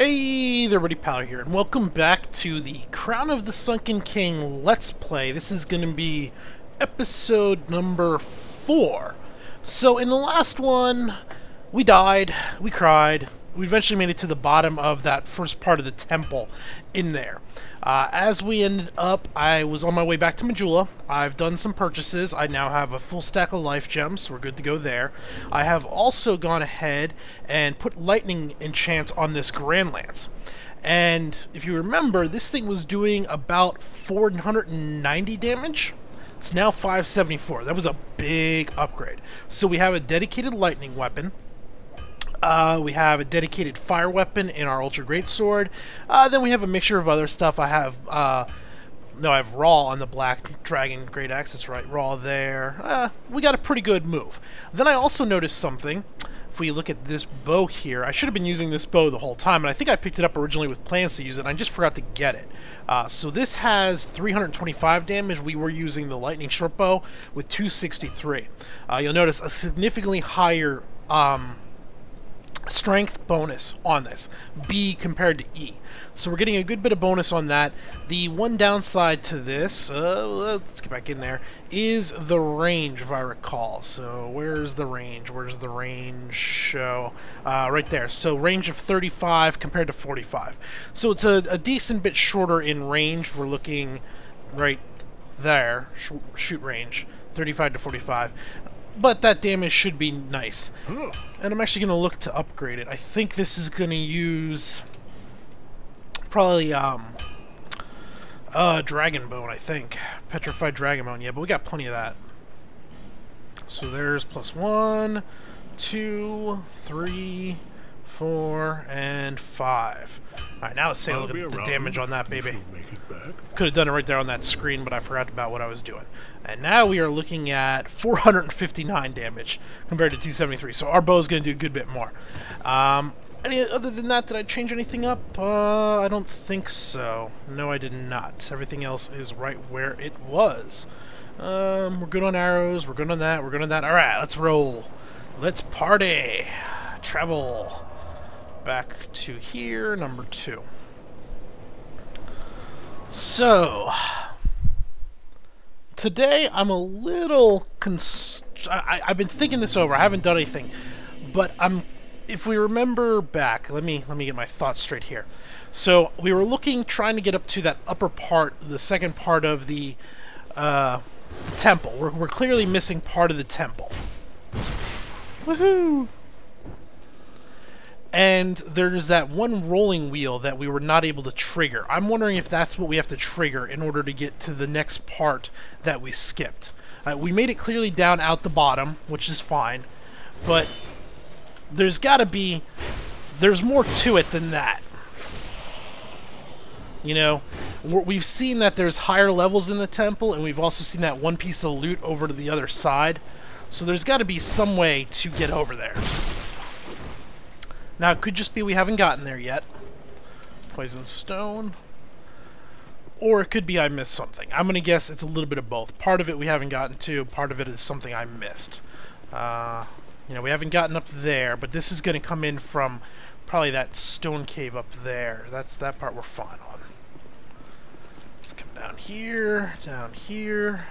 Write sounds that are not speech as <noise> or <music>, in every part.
Hey there, Buddy Pal here, and welcome back to the Crown of the Sunken King Let's Play. This is going to be episode number four. So, in the last one, we died, we cried, we eventually made it to the bottom of that first part of the temple in there. Uh, as we ended up, I was on my way back to Majula. I've done some purchases. I now have a full stack of life gems, so we're good to go there. I have also gone ahead and put lightning enchant on this Grand Lance. And if you remember, this thing was doing about 490 damage. It's now 574. That was a big upgrade. So we have a dedicated lightning weapon. Uh, we have a dedicated fire weapon in our Ultra Great Sword. Uh, then we have a mixture of other stuff. I have, uh, no, I have Raw on the Black Dragon Great Axe. That's right, Raw there. Uh, we got a pretty good move. Then I also noticed something. If we look at this bow here, I should have been using this bow the whole time, and I think I picked it up originally with plans to use it, and I just forgot to get it. Uh, so this has 325 damage. We were using the lightning short bow with 263. Uh, you'll notice a significantly higher um, strength bonus on this, B compared to E. So we're getting a good bit of bonus on that. The one downside to this, uh, let's get back in there, is the range, if I recall. So where's the range? Where's the range show? Uh, right there. So range of 35 compared to 45. So it's a, a decent bit shorter in range. We're looking right there, sh shoot range. 35 to 45 but that damage should be nice. And I'm actually going to look to upgrade it. I think this is going to use probably um, uh, Dragon Bone, I think. Petrified Dragon Bone, yeah, but we got plenty of that. So there's plus one, two, three, four, and five. Alright, now let's take a look at the damage on that baby. Could have done it right there on that screen, but I forgot about what I was doing. And now we are looking at 459 damage compared to 273. So our bow is going to do a good bit more. Um, any other than that, did I change anything up? Uh, I don't think so. No, I did not. Everything else is right where it was. Um, we're good on arrows. We're good on that. We're good on that. All right, let's roll. Let's party. Travel back to here, number two. So, today I'm a little cons I, have been thinking this over. I haven't done anything, but I'm. If we remember back, let me let me get my thoughts straight here. So we were looking, trying to get up to that upper part, the second part of the, uh, the temple. We're we're clearly missing part of the temple. Woohoo! And there's that one rolling wheel that we were not able to trigger. I'm wondering if that's what we have to trigger in order to get to the next part that we skipped. Uh, we made it clearly down out the bottom, which is fine, but there's got to be there's more to it than that. You know, we've seen that there's higher levels in the temple, and we've also seen that one piece of loot over to the other side. So there's got to be some way to get over there. Now, it could just be we haven't gotten there yet. Poison stone. Or it could be I missed something. I'm going to guess it's a little bit of both. Part of it we haven't gotten to, part of it is something I missed. Uh, you know, we haven't gotten up there, but this is going to come in from probably that stone cave up there. That's that part we're fine on. Let's come down here, down here,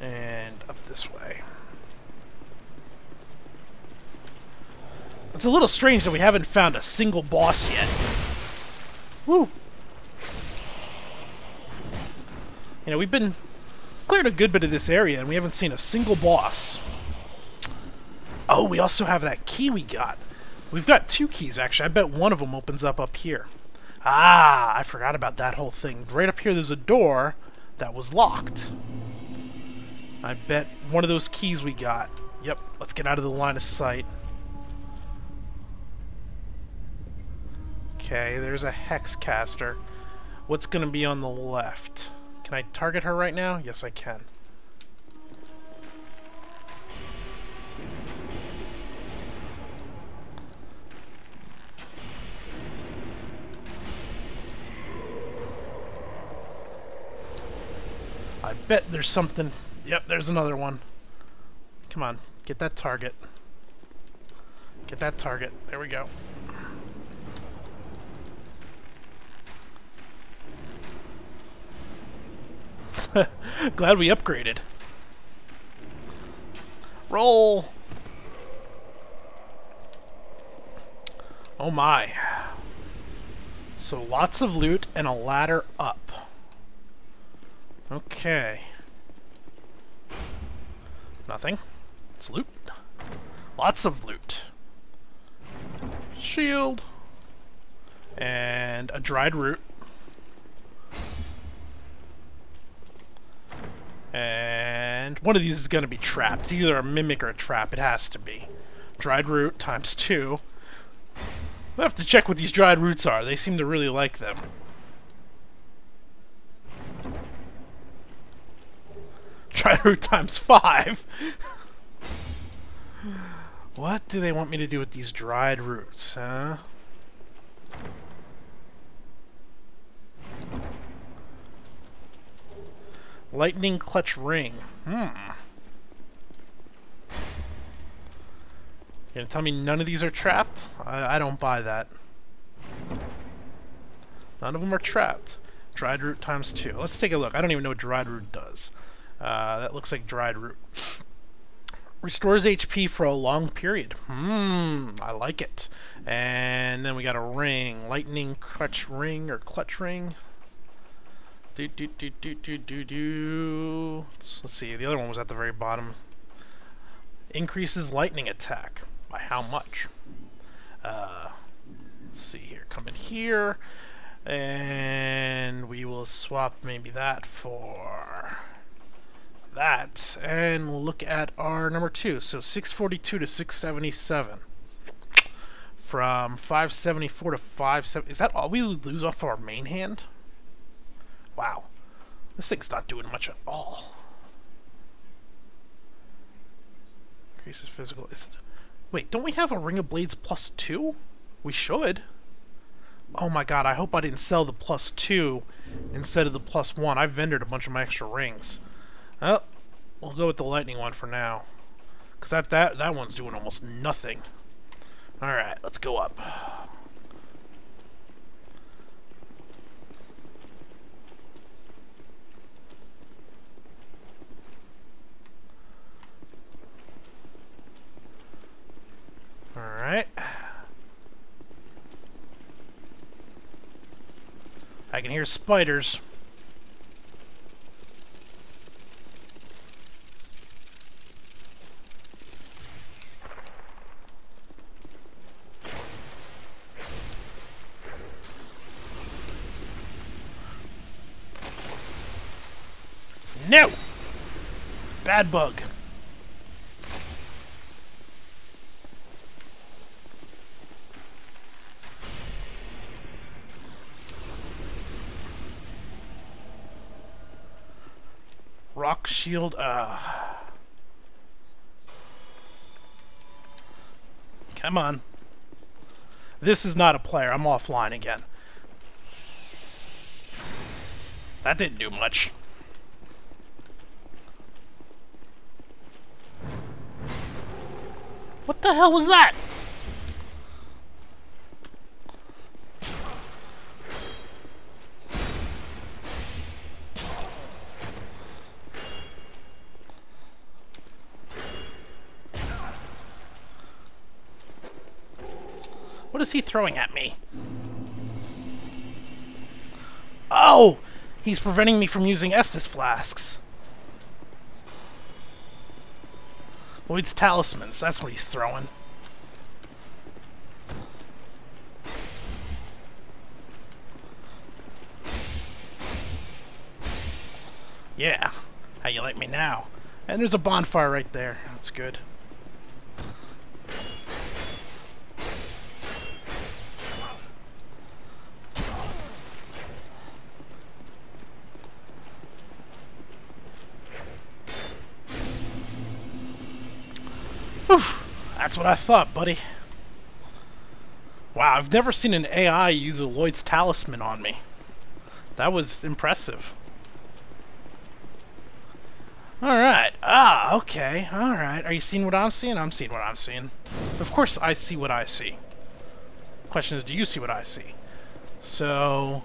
and up this way. It's a little strange that we haven't found a single boss yet. Woo! You know, we've been cleared a good bit of this area, and we haven't seen a single boss. Oh, we also have that key we got. We've got two keys, actually. I bet one of them opens up up here. Ah, I forgot about that whole thing. Right up here, there's a door that was locked. I bet one of those keys we got. Yep, let's get out of the line of sight. Okay, there's a hex caster. What's going to be on the left? Can I target her right now? Yes, I can. I bet there's something... Yep, there's another one. Come on, get that target. Get that target. There we go. <laughs> Glad we upgraded. Roll! Oh my. So lots of loot and a ladder up. Okay. Nothing. It's loot. Lots of loot. Shield. And a dried root. And one of these is going to be trapped. It's either a mimic or a trap. It has to be. Dried root times two. We'll have to check what these dried roots are. They seem to really like them. <laughs> Dried root times five. <laughs> what do they want me to do with these dried roots, huh? Lightning clutch ring. Hmm. You're gonna tell me none of these are trapped? I, I don't buy that. None of them are trapped. Dried root times two. Let's take a look. I don't even know what dried root does. Uh, that looks like dried root. <sniffs> Restores HP for a long period. Hmm, I like it. And then we got a ring. Lightning clutch ring or clutch ring. Do do do do do do do. Let's, let's see. The other one was at the very bottom. Increases lightning attack. By how much? Uh, let's see here. Come in here. And we will swap maybe that for that. And look at our number two. So 642 to 677. From 574 to 57. Is that all we lose off our main hand? Wow. This thing's not doing much at all. Increases physical. Is it, wait, don't we have a Ring of Blades plus two? We should. Oh my god, I hope I didn't sell the plus two instead of the plus one. I vendored a bunch of my extra rings. Oh, we'll go with the lightning one for now. Because that, that, that one's doing almost nothing. Alright, let's go up. Alright. I can hear spiders. No! Bad bug. Rock shield, uh... Come on. This is not a player. I'm offline again. That didn't do much. What the hell was that? He throwing at me? Oh! He's preventing me from using Estus flasks. Lloyd's talismans, that's what he's throwing. Yeah, how you like me now? And there's a bonfire right there, that's good. Oof, that's what I thought, buddy. Wow, I've never seen an AI use a Lloyd's Talisman on me. That was impressive. Alright. Ah, okay. Alright. Are you seeing what I'm seeing? I'm seeing what I'm seeing. Of course I see what I see. Question is, do you see what I see? So...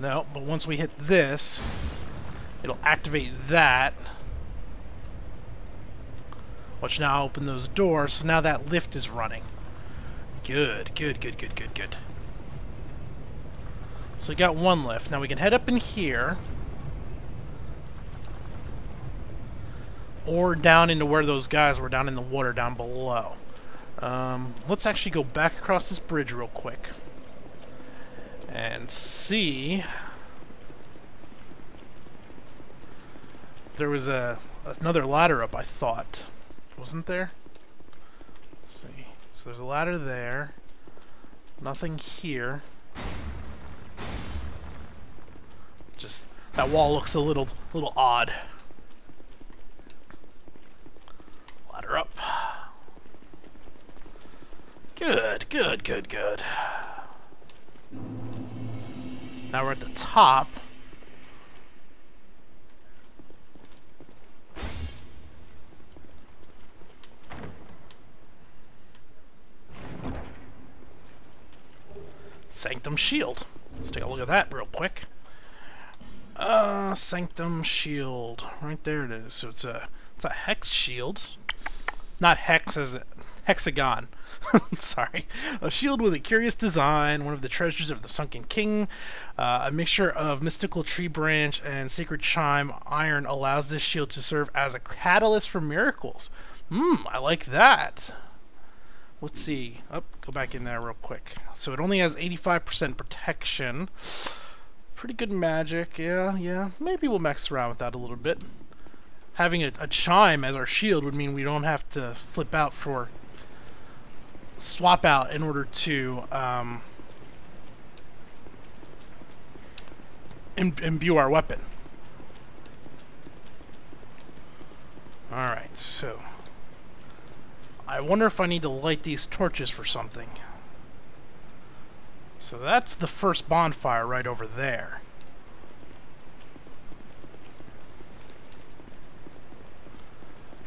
No, but once we hit this... It'll activate that. Which now open those doors, so now that lift is running. Good, good, good, good, good, good. So we got one lift. Now we can head up in here. Or down into where those guys were, down in the water down below. Um, let's actually go back across this bridge real quick. And see... There was a another ladder up, I thought. Wasn't there? Let's see. So there's a ladder there. Nothing here. Just that wall looks a little little odd. Ladder up. Good, good, good, good. Now we're at the top. Sanctum Shield. Let's take a look at that real quick. Uh, Sanctum Shield. Right there it is. So it's a it's a hex shield. Not hex as a hexagon. <laughs> Sorry. A shield with a curious design, one of the treasures of the Sunken King. Uh, a mixture of mystical tree branch and sacred chime iron allows this shield to serve as a catalyst for miracles. Hmm, I like that. Let's see. Up, oh, go back in there real quick. So it only has 85% protection. Pretty good magic. Yeah, yeah. Maybe we'll mess around with that a little bit. Having a, a chime as our shield would mean we don't have to flip out for swap out in order to um, Im imbue our weapon. Alright, so I wonder if I need to light these torches for something. So that's the first bonfire right over there.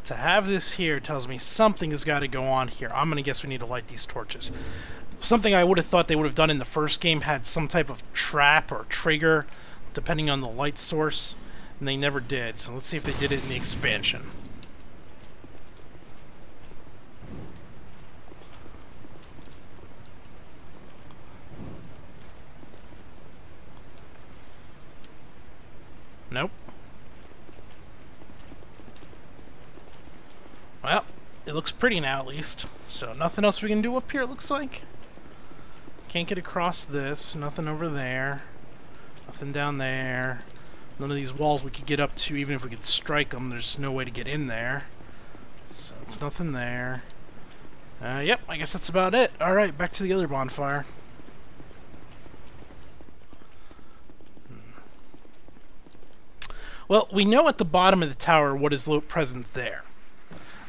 To have this here tells me something has got to go on here. I'm going to guess we need to light these torches. Something I would have thought they would have done in the first game had some type of trap or trigger, depending on the light source, and they never did. So let's see if they did it in the expansion. Nope. Well, it looks pretty now at least. So nothing else we can do up here it looks like. Can't get across this. Nothing over there. Nothing down there. None of these walls we could get up to even if we could strike them. There's no way to get in there. So it's nothing there. Uh, yep, I guess that's about it. Alright, back to the other bonfire. Well, we know at the bottom of the tower what is present there.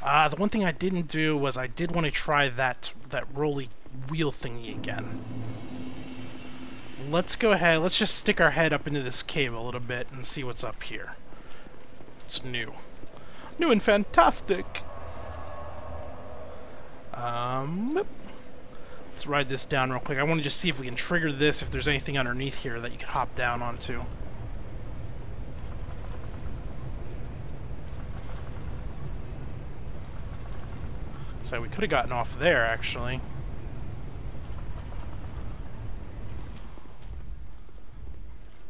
Uh, the one thing I didn't do was I did want to try that that roly wheel thingy again. Let's go ahead, let's just stick our head up into this cave a little bit and see what's up here. It's new. New and fantastic! Um, let's ride this down real quick. I want to just see if we can trigger this, if there's anything underneath here that you can hop down onto. So we could have gotten off there, actually.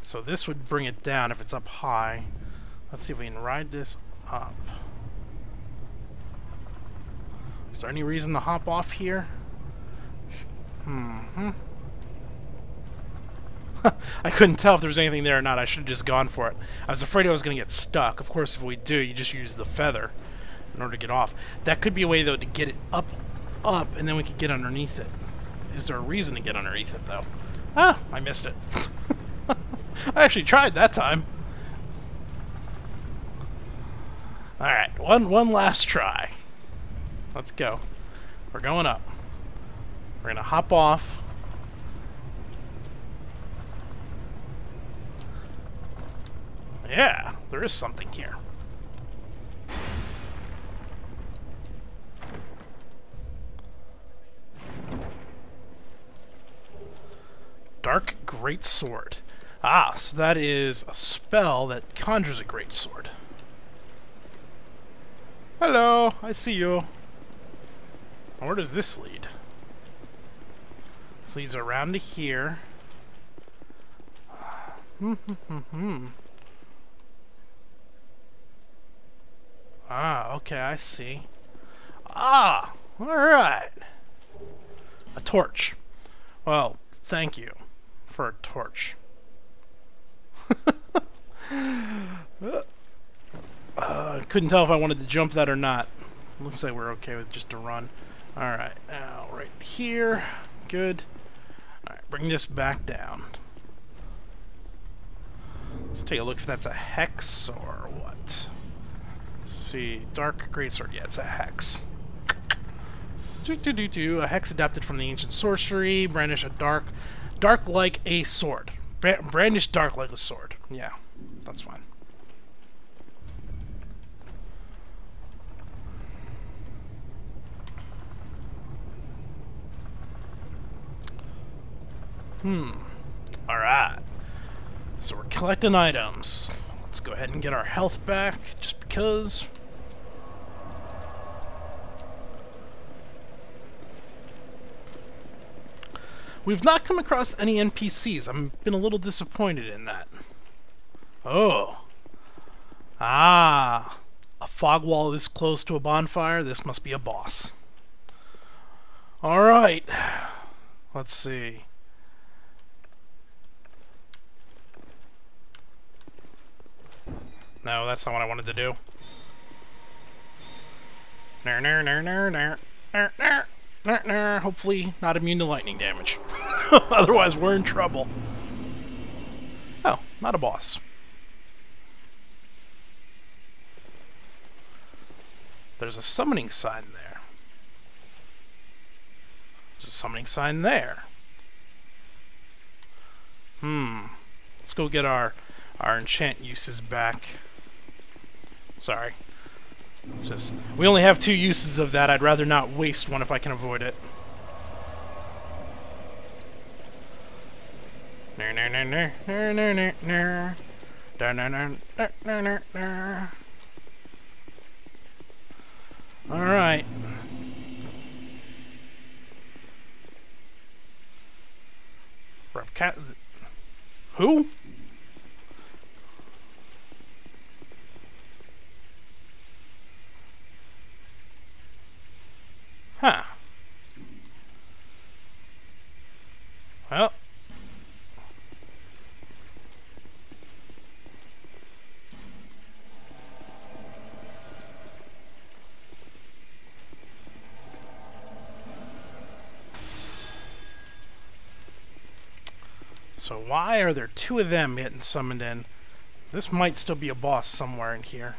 So this would bring it down if it's up high. Let's see if we can ride this up. Is there any reason to hop off here? Hmm. <laughs> I couldn't tell if there was anything there or not. I should have just gone for it. I was afraid I was going to get stuck. Of course, if we do, you just use the feather in order to get off. That could be a way, though, to get it up, up, and then we could get underneath it. Is there a reason to get underneath it, though? Ah, I missed it. <laughs> I actually tried that time. Alright, one, one last try. Let's go. We're going up. We're going to hop off. Yeah, there is something here. Dark Great Sword. Ah, so that is a spell that conjures a great sword. Hello, I see you. Where does this lead? This leads around to here. Hmm, <laughs> hmm. Ah, okay, I see. Ah, alright. A torch. Well, thank you for a torch. <laughs> uh, couldn't tell if I wanted to jump that or not. Looks like we're okay with just a run. Alright, now right here. Good. Alright, bring this back down. Let's take a look if that's a hex or what. Let's see. Dark Greatsword. Yeah, it's a hex. Do, do, do, do. A hex adapted from the ancient sorcery. Brandish a dark, dark like a sword. Brandish dark like a sword. Yeah, that's fine. Hmm. Alright. So we're collecting items. Let's go ahead and get our health back, just because. We've not come across any NPCs. I've been a little disappointed in that. Oh. Ah. A fog wall this close to a bonfire? This must be a boss. Alright. Let's see. No, that's not what I wanted to do. Ner, ner, ner, ner, ner, ner, ner. Nah, nah, hopefully not immune to lightning damage. <laughs> Otherwise, we're in trouble. Oh, not a boss. There's a summoning sign there. There's a summoning sign there. Hmm. Let's go get our our enchant uses back. Sorry. Just, we only have two uses of that. I'd rather not waste one if I can avoid it. Alright. Who? Huh. Well. So why are there two of them getting summoned in? This might still be a boss somewhere in here.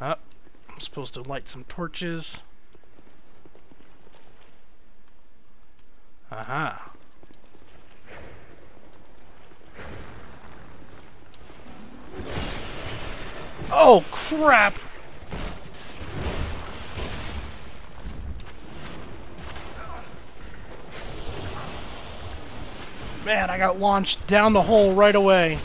Up. Oh. I'm supposed to light some torches. Aha. Oh, crap! Man, I got launched down the hole right away.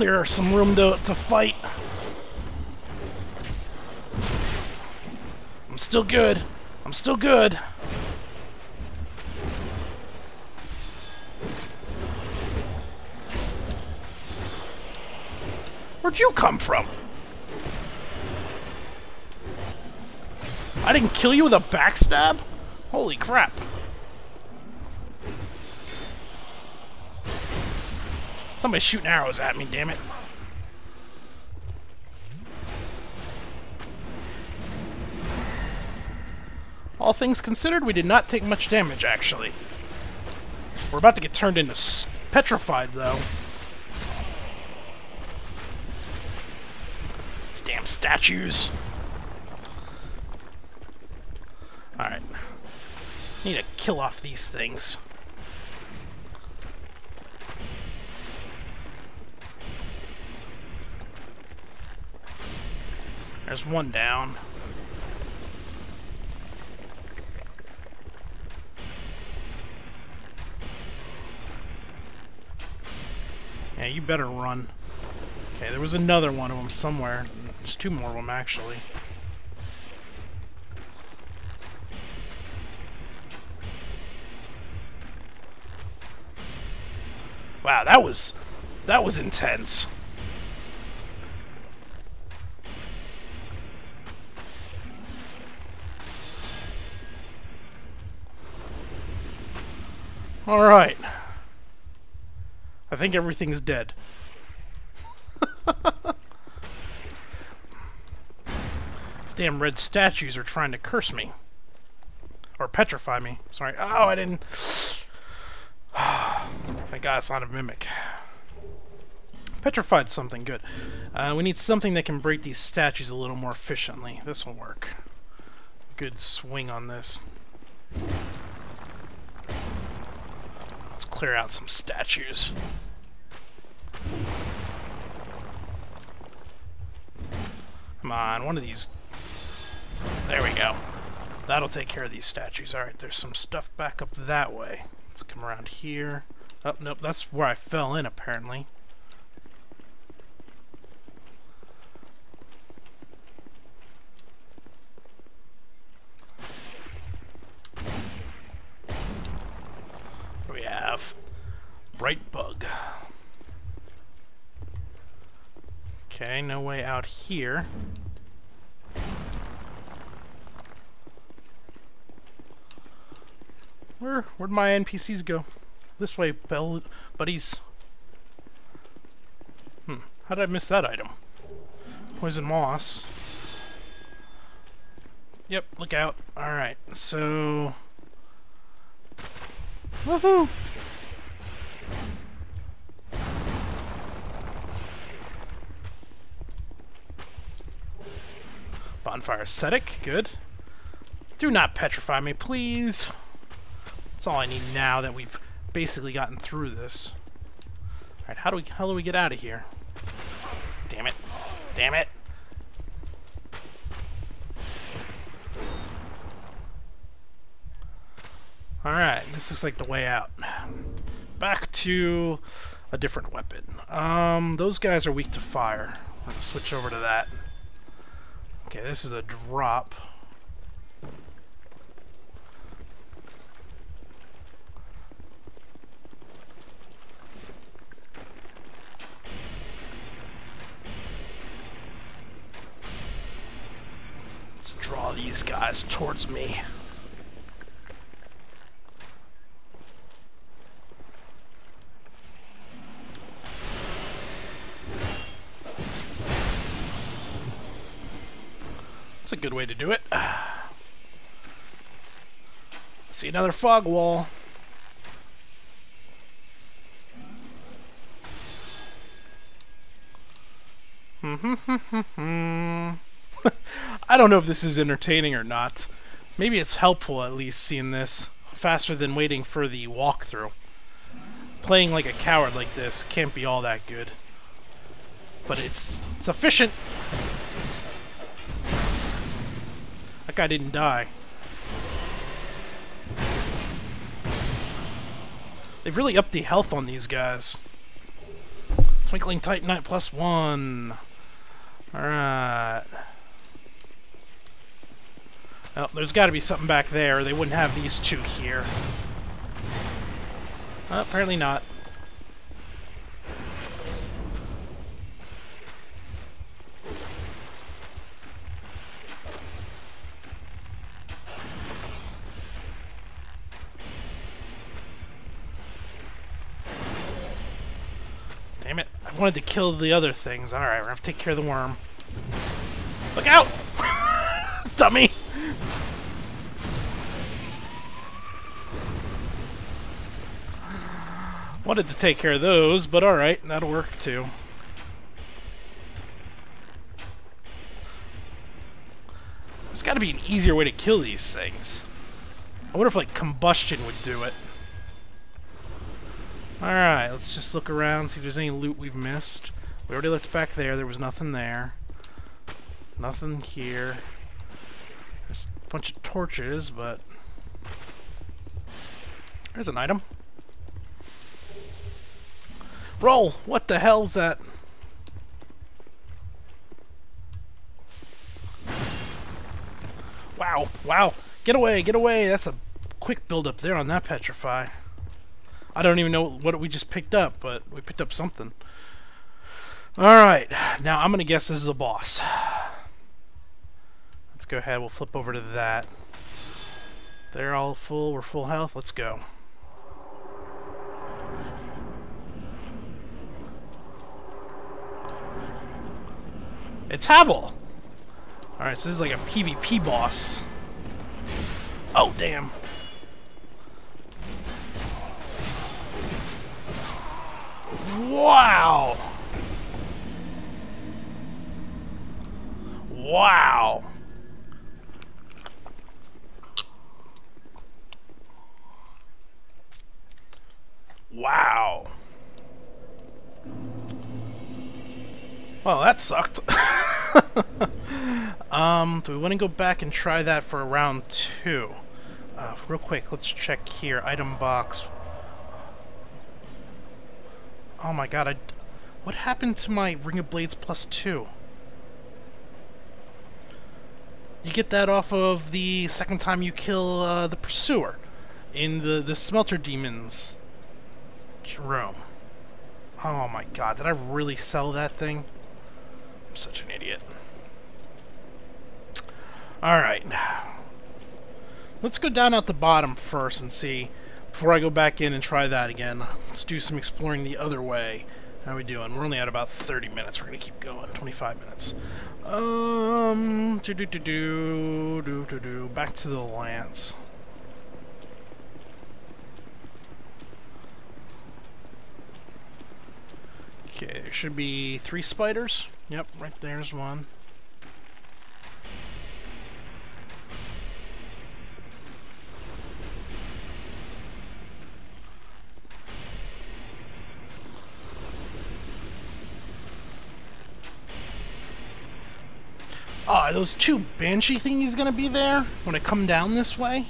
Clear some room to, to fight. I'm still good. I'm still good. Where'd you come from? I didn't kill you with a backstab? Holy crap. Somebody's shooting arrows at me, damn it. All things considered, we did not take much damage, actually. We're about to get turned into petrified, though. These damn statues. Alright. Need to kill off these things. There's one down. Yeah, you better run. Okay, there was another one of them somewhere. There's two more of them, actually. Wow, that was... that was intense. Alright. I think everything's dead. These damn red statues are trying to curse me. Or petrify me. Sorry. Oh, I didn't... <sighs> Thank God it's not a mimic. Petrified something good. Uh, we need something that can break these statues a little more efficiently. This will work. Good swing on this. Clear out some statues. Come on, one of these... There we go. That'll take care of these statues. Alright, there's some stuff back up that way. Let's come around here. Oh, nope, that's where I fell in, apparently. we have Bright Bug. Okay, no way out here. Where where'd my NPCs go? This way, bell buddies. Hmm. How did I miss that item? Poison moss. Yep, look out. Alright, so... Woohoo! Bonfire ascetic, good. Do not petrify me, please. That's all I need now that we've basically gotten through this. Alright, how do we how do we get out of here? Damn it. Damn it. Alright, this looks like the way out. Back to a different weapon. Um, those guys are weak to fire. I'm gonna switch over to that. Okay, this is a drop. Let's draw these guys towards me. Good way to do it. See another fog wall. <laughs> I don't know if this is entertaining or not. Maybe it's helpful at least seeing this faster than waiting for the walkthrough. Playing like a coward like this can't be all that good. But it's it's efficient. Guy didn't die. They've really upped the health on these guys. Twinkling Titanite plus one. Alright. Well, there's got to be something back there. They wouldn't have these two here. Well, apparently not. Damn it. I wanted to kill the other things. Alright, we're gonna have to take care of the worm. Look out! <laughs> Dummy! Wanted to take care of those, but alright, that'll work too. There's gotta be an easier way to kill these things. I wonder if, like, combustion would do it. Alright, let's just look around, see if there's any loot we've missed. We already looked back there, there was nothing there. Nothing here. There's a bunch of torches, but... There's an item. Roll! What the hell's that? Wow, wow. Get away, get away. That's a quick build up there on that petrify. I don't even know what we just picked up, but we picked up something. Alright, now I'm going to guess this is a boss. Let's go ahead, we'll flip over to that. They're all full, we're full health, let's go. It's Havel! Alright, so this is like a PvP boss. Oh, damn. Wow! Wow! Wow. Well, that sucked. <laughs> um, do we want to go back and try that for round two? Uh, real quick, let's check here. Item box. Oh my god, I... What happened to my Ring of Blades plus two? You get that off of the second time you kill uh, the Pursuer in the, the Smelter Demon's room. Oh my god, did I really sell that thing? I'm such an idiot. Alright. Let's go down at the bottom first and see, before I go back in and try that again. Let's do some exploring the other way. How we doing? We're only at about 30 minutes. We're going to keep going. 25 minutes. Um, do do do do do do do. Back to the lance. Okay, there should be three spiders. Yep, right there's one. Are those two Banshee thingies gonna be there when I come down this way?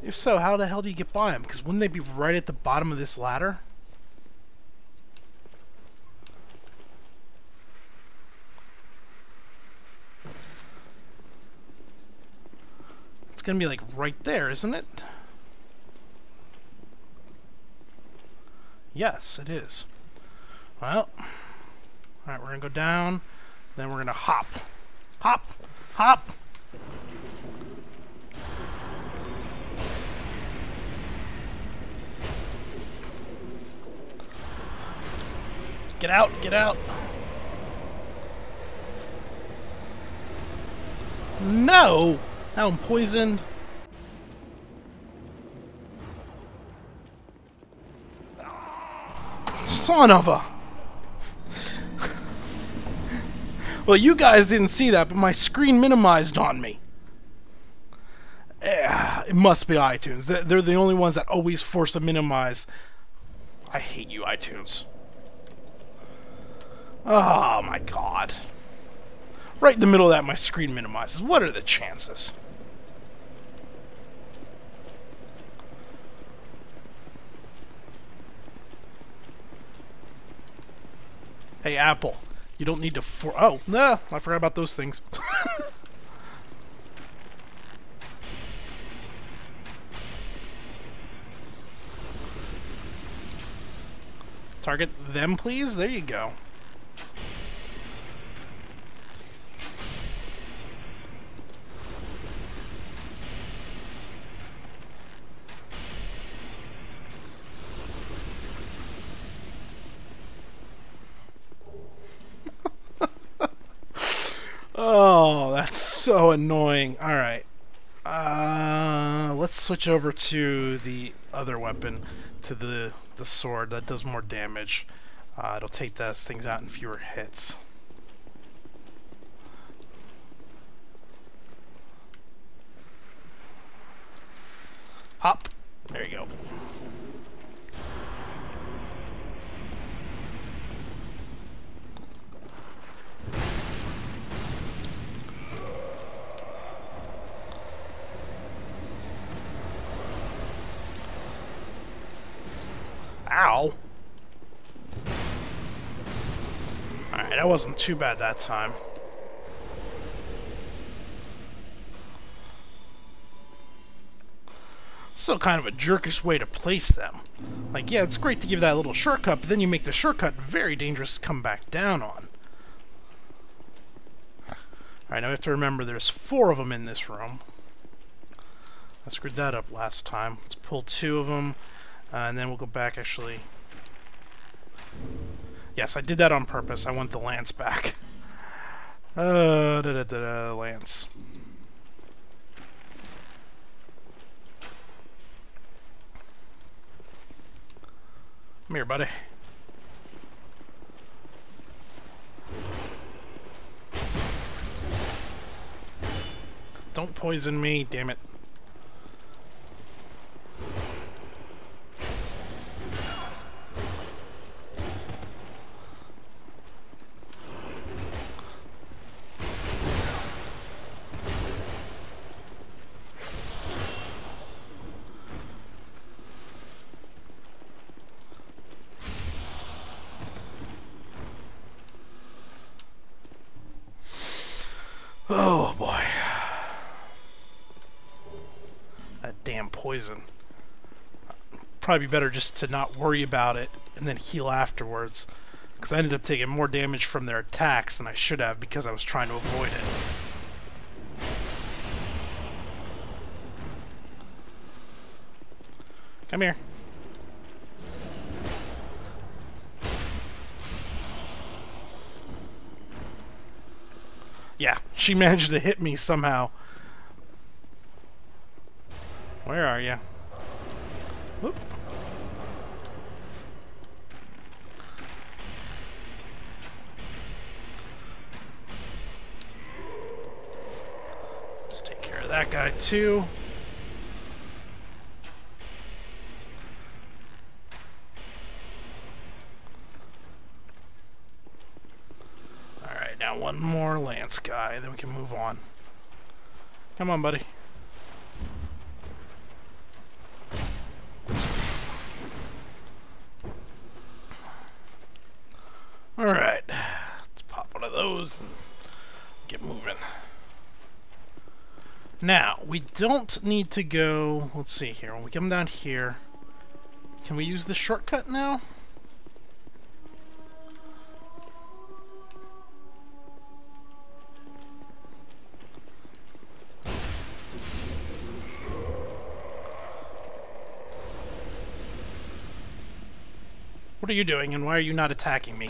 If so, how the hell do you get by them? Because wouldn't they be right at the bottom of this ladder? It's gonna be like right there, isn't it? Yes, it is. Well, alright, we're gonna go down. Then we're gonna hop. Hop! Hop! Get out! Get out! No! Now I'm poisoned. Son of a... Well, you guys didn't see that, but my screen minimized on me. Eh, it must be iTunes. They're the only ones that always force a minimize. I hate you, iTunes. Oh my god. Right in the middle of that, my screen minimizes. What are the chances? Hey, Apple. You don't need to for- Oh, no! I forgot about those things. <laughs> Target them, please? There you go. Oh, that's so annoying. Alright. Uh, let's switch over to the other weapon, to the, the sword. That does more damage. Uh, it'll take those things out in fewer hits. Hop. There you go. Ow. Alright, that wasn't too bad that time. Still kind of a jerkish way to place them. Like, yeah, it's great to give that little shortcut, but then you make the shortcut very dangerous to come back down on. Alright, now we have to remember there's four of them in this room. I screwed that up last time. Let's pull two of them, uh, and then we'll go back, actually. Yes, I did that on purpose. I want the lance back. <laughs> Uh, da da da da, lance. Come here, buddy. Don't poison me, damn it. Oh boy. That damn poison. Probably be better just to not worry about it and then heal afterwards. Because I ended up taking more damage from their attacks than I should have because I was trying to avoid it. Come here. Yeah, she <laughs> managed to hit me somehow. Where are you? Whoop. Let's take care of that guy too. Alright, now one more Lance guy, then we can move on. Come on, buddy. Alright, let's pop one of those and get moving. Now, we don't need to go... Let's see here. When we come down here... Can we use the shortcut now? What are you doing, and why are you not attacking me?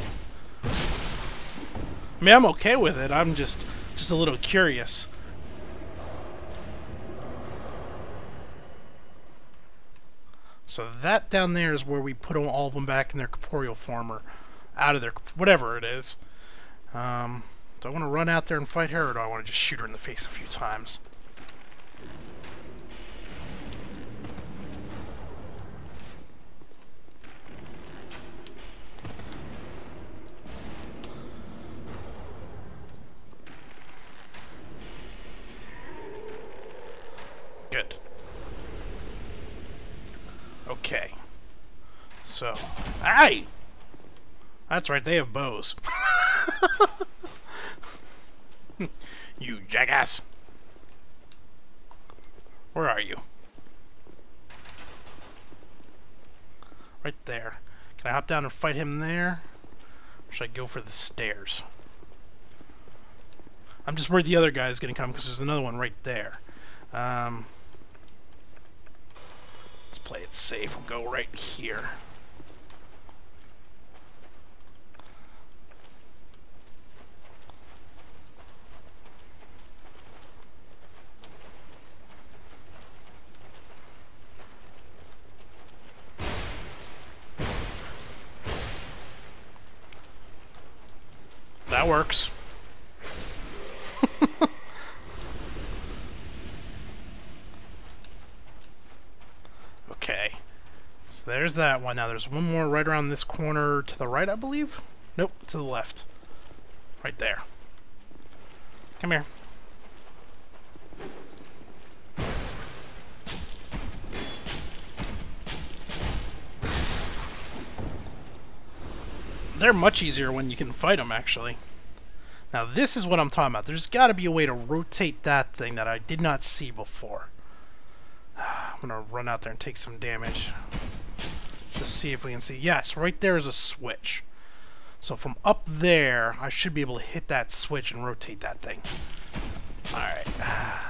I mean, I'm okay with it. I'm just, just a little curious. So that down there is where we put all of them back in their corporeal form, or out of their, whatever it is. Um, do I want to run out there and fight her, or do I want to just shoot her in the face a few times? Good. Okay. So, aye! That's right, they have bows. <laughs> you jackass! Where are you? Right there. Can I hop down and fight him there? Or should I go for the stairs? I'm just worried the other guy is going to come because there's another one right there. Um, let's play it safe. We'll go right here. That works. <laughs> okay. So there's that one. Now there's one more right around this corner to the right, I believe? Nope, to the left. Right there. Come here. They're much easier when you can fight them, actually. Now, this is what I'm talking about. There's got to be a way to rotate that thing that I did not see before. <sighs> I'm going to run out there and take some damage. Just see if we can see. Yes, right there is a switch. So from up there, I should be able to hit that switch and rotate that thing. Alright. <sighs>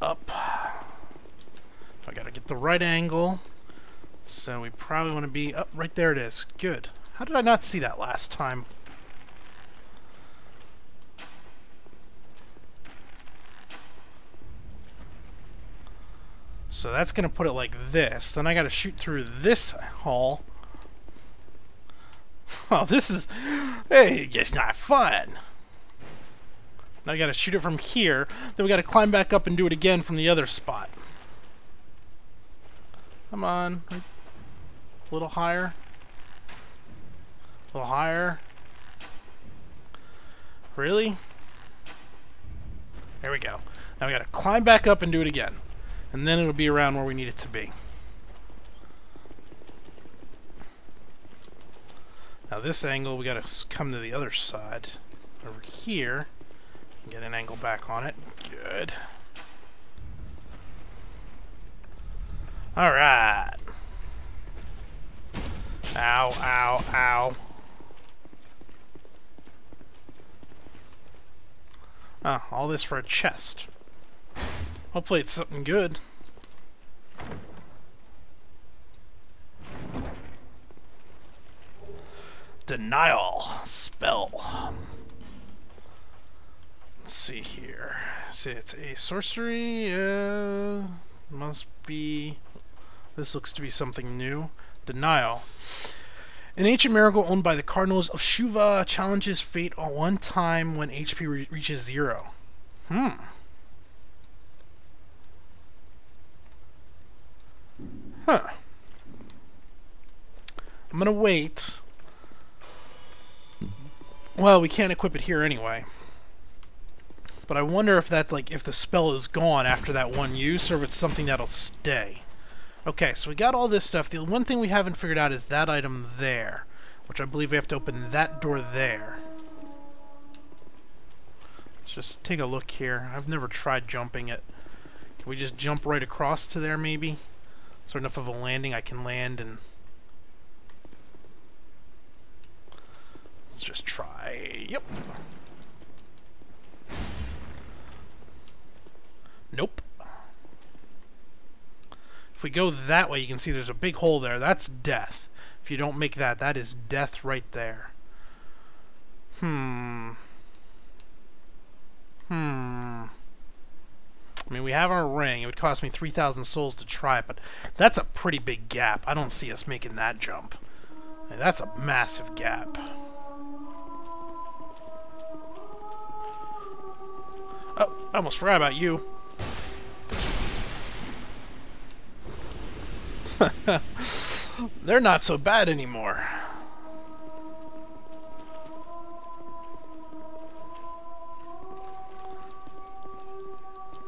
Up. I gotta get the right angle. So we probably want to be up. right there it is. Good. How did I not see that last time? So that's going to put it like this. Then I got to shoot through this hole. <laughs> Oh, this is... Hey, it's not fun. Now I got to shoot it from here. Then we got to climb back up and do it again from the other spot. Come on. A little higher. A little higher. Really? There we go. Now we gotta climb back up and do it again. And then it'll be around where we need it to be. Now this angle, we gotta come to the other side. Over here. Get an angle back on it. Good. Alright. Ow, ow, ow. Ah, all this for a chest. Hopefully it's something good. Denial spell. Let's see here. See, it's a sorcery. Uh, must be. This looks to be something new. Denial. An ancient miracle owned by the Cardinals of Shulva challenges fate on one time when HP re reaches zero. Hmm. Huh. I'm gonna wait. Well, we can't equip it here anyway. But I wonder if that, like, if the spell is gone after that one use, or if it's something that'll stay. Okay, so we got all this stuff. The one thing we haven't figured out is that item there, which I believe we have to open that door there. Let's just take a look here. I've never tried jumping it. Can we just jump right across to there, maybe? So enough of a landing I can land and... Let's just try... Yep. Nope. If we go that way, you can see there's a big hole there. That's death. If you don't make that, that is death right there. Hmm. Hmm. I mean, we have our ring. It would cost me 3,000 souls to try it, but that's a pretty big gap. I don't see us making that jump. that's a massive gap. Oh, I almost forgot about you. <laughs> They're not so bad anymore.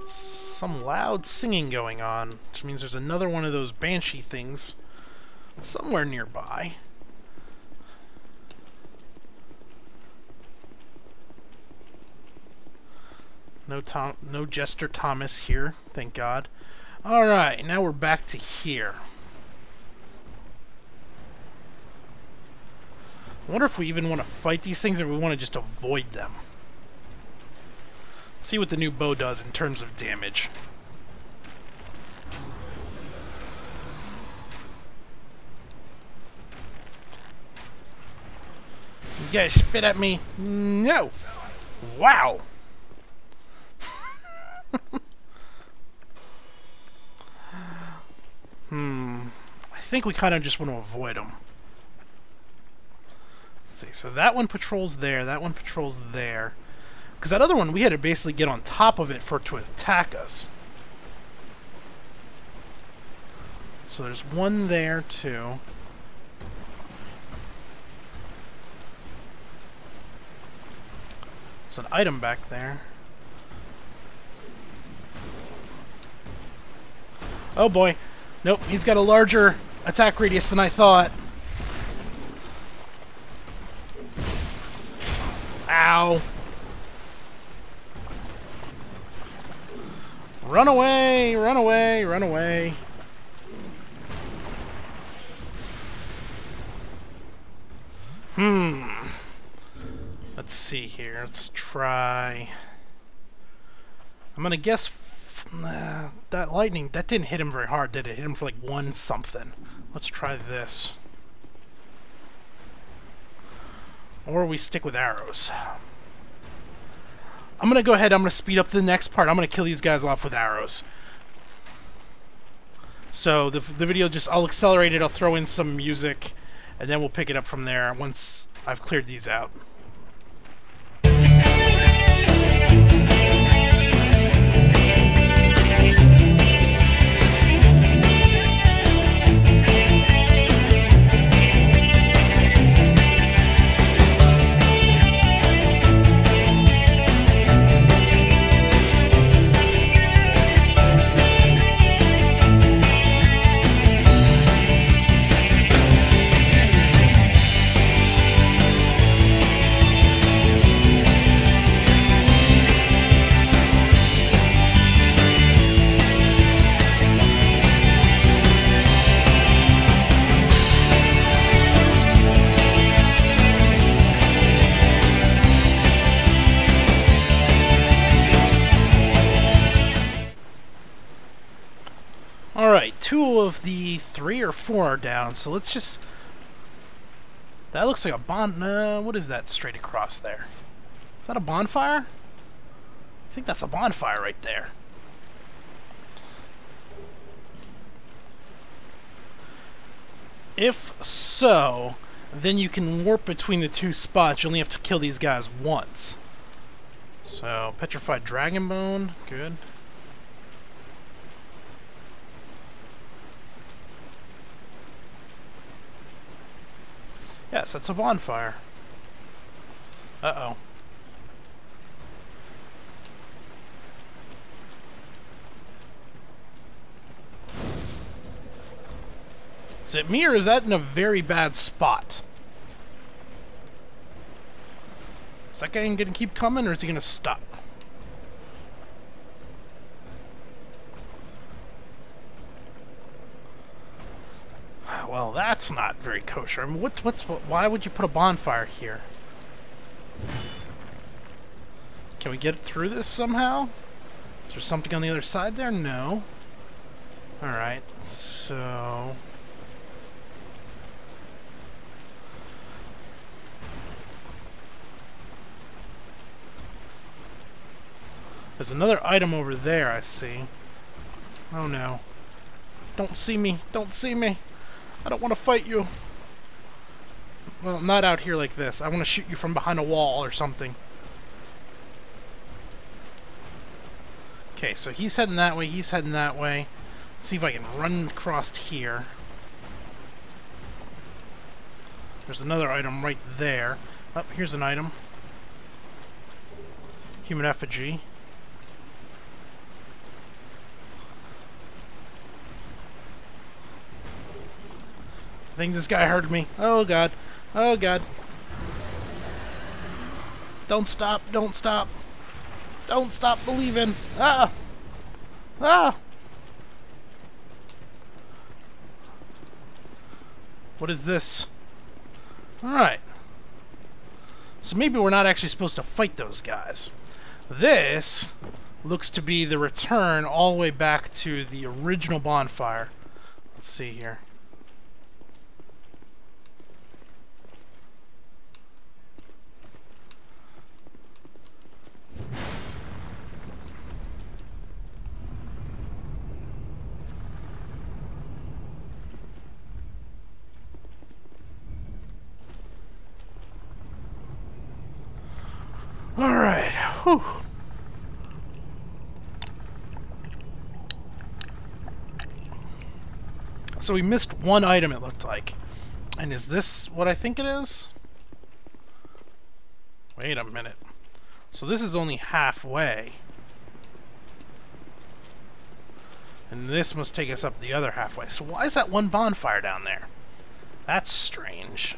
Some loud singing going on, which means there's another one of those banshee things somewhere nearby. No Tom, no Jester Thomas here, thank God. All right, now we're back to here. I wonder if we even want to fight these things or we want to just avoid them. See what the new bow does in terms of damage. You guys spit at me? No! Wow! <laughs> hmm. I think we kind of just want to avoid them. Let's see, so that one patrols there, that one patrols there. Because that other one, we had to basically get on top of it for it to attack us. So there's one there, too. There's an item back there. Oh boy. Nope, he's got a larger attack radius than I thought. Ow. Run away, run away, run away. Hmm. Let's see here. Let's try... I'm gonna guess uh, that lightning, that didn't hit him very hard, did it? it? Hit him for like one something. Let's try this. Or we stick with arrows. I'm gonna go ahead, I'm gonna speed up the next part. I'm gonna kill these guys off with arrows. So the, the video just, I'll accelerate it, I'll throw in some music, and then we'll pick it up from there once I've cleared these out. Are down, so let's just... That looks like a bon... Uh, what is that straight across there? Is that a bonfire? I think that's a bonfire right there. If so, then you can warp between the two spots. You only have to kill these guys once. So, Petrified Dragon Bone, good. Yes, that's a bonfire. Uh-oh. Is it me or is that in a very bad spot? Is that guy gonna keep coming or is he gonna stop? Well, that's not very kosher. I mean, what, what's what, why would you put a bonfire here? Can we get through this somehow? Is there something on the other side there? No. Alright, so... There's another item over there, I see. Oh no. Don't see me! Don't see me! I don't want to fight you! Well, not out here like this. I want to shoot you from behind a wall or something. Okay, so he's heading that way, he's heading that way. Let's see if I can run across here. There's another item right there. Oh, here's an item. Human effigy. I think this guy heard me. Oh god. Oh god. Don't stop. Don't stop. Don't stop believing. Ah! Ah! What is this? Alright. So maybe we're not actually supposed to fight those guys. This looks to be the return all the way back to the original bonfire. Let's see here. Alright. Whew. So we missed one item, it looked like. And is this what I think it is? Wait a minute. So this is only halfway. And this must take us up the other halfway. So why is that one bonfire down there? That's strange.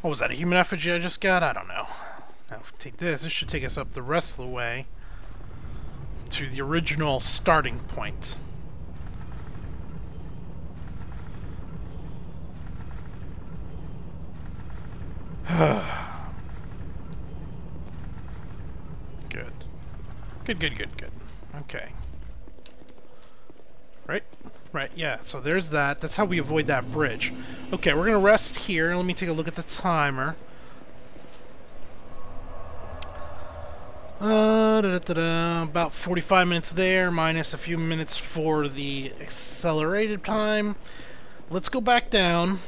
What was that, a human effigy I just got? I don't know. Now, take this, this should take us up the rest of the way to the original starting point. <sighs> good. Good, good, good, good. Okay. Right? Right, yeah, so there's that. That's how we avoid that bridge. Okay, we're gonna rest here. Let me take a look at the timer. Uh, da -da -da about 45 minutes there, minus a few minutes for the accelerated time. Let's go back down.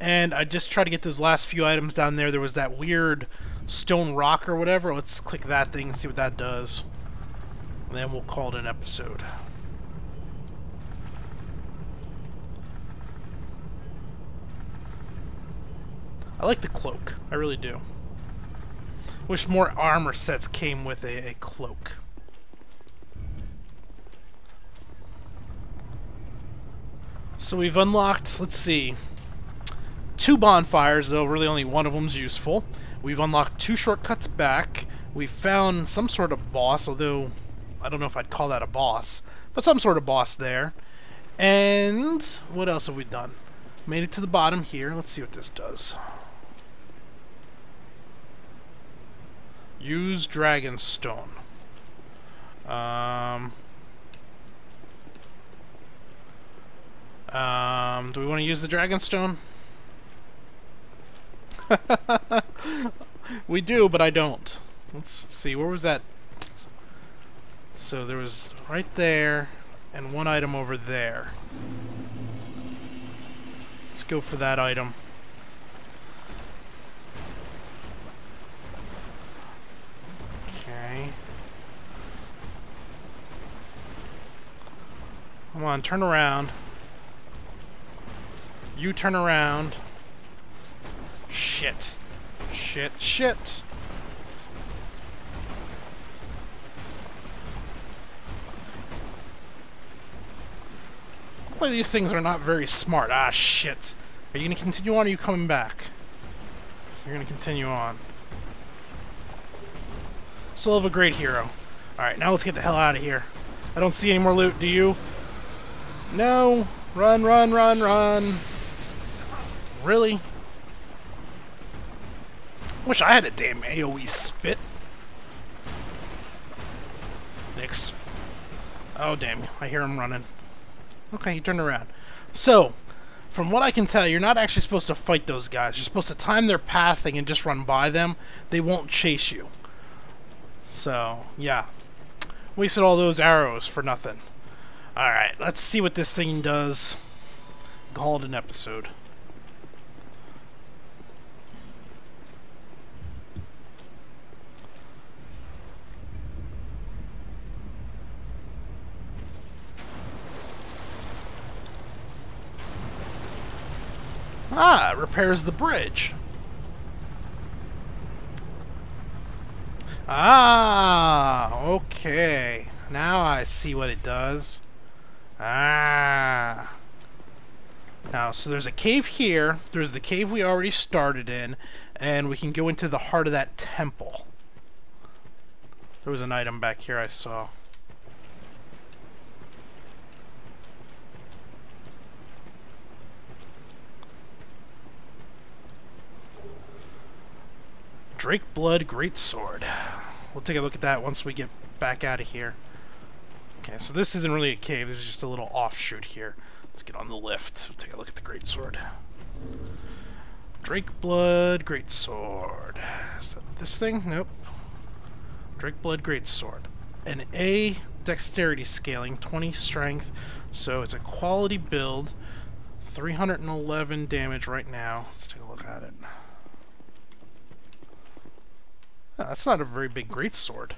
And I just try to get those last few items down there. There was that weird stone rock or whatever. Let's click that thing and see what that does. And then we'll call it an episode. I like the cloak. I really do. Wish more armor sets came with a, a cloak. So we've unlocked, let's see, two bonfires, though really only one of them's useful. We've unlocked two shortcuts back. We found some sort of boss, although I don't know if I'd call that a boss, but some sort of boss there. And what else have we done? Made it to the bottom here. Let's see what this does. Use Dragonstone. Um, um, do we want to use the Dragonstone? <laughs> we do, but I don't. Let's see, where was that? So there was right there, and one item over there. Let's go for that item. Okay. Come on, turn around. You turn around. Shit. Shit, shit. Boy, these things are not very smart. Ah, shit. Are you going to continue on or are you coming back? You're going to continue on. Still have a great hero. Alright, now let's get the hell out of here. I don't see any more loot, do you? No! Run, run, run, run! Really? Wish I had a damn AoE spit. Nix. Oh, damn. I hear him running. Okay, he turned around. So, from what I can tell, you're not actually supposed to fight those guys. You're supposed to time their pathing and just run by them. They won't chase you. So, yeah. Wasted all those arrows for nothing. Alright, let's see what this thing does. Call it an episode. Ah, repairs the bridge. Ah, okay. Now I see what it does. Ah. Now, so there's a cave here. There's the cave we already started in. And we can go into the heart of that temple. There was an item back here I saw. Drake Blood Greatsword. We'll take a look at that once we get back out of here. Okay, so this isn't really a cave. This is just a little offshoot here. Let's get on the lift. We'll take a look at the Greatsword. Drake Blood Greatsword. Is that this thing? Nope. Drake Blood Greatsword. An A dexterity scaling, 20 strength, so it's a quality build. 311 damage right now. Let's take a look at it. That's not a very big great sword.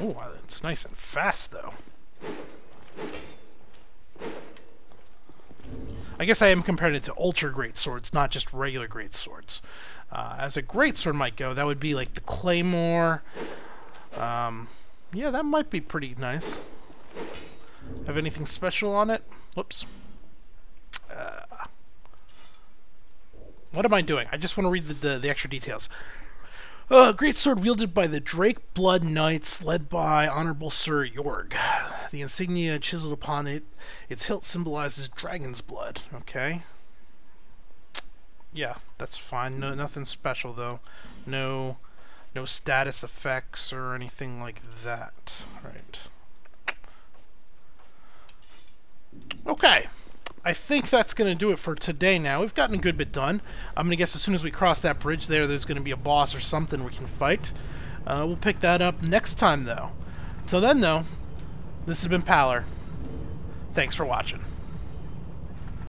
Oh, it's nice and fast, though. I guess I am comparing it to ultra great swords, not just regular great swords. Uh, as a great sword might go, that would be like the Claymore. Um, yeah, that might be pretty nice. Have anything special on it? Whoops. Uh, what am I doing? I just want to read the, the, the extra details. Uh, great sword wielded by the Drake Blood Knights, led by Honorable Sir Yorgh. The insignia chiseled upon it, its hilt symbolizes dragon's blood. Okay. Yeah, that's fine. No, nothing special though. No, no status effects or anything like that. Right. Okay. I think that's going to do it for today now. We've gotten a good bit done. I'm going to guess as soon as we cross that bridge there, there's going to be a boss or something we can fight. Uh, we'll pick that up next time, though. Till then, though, this has been Palor. Thanks for watching.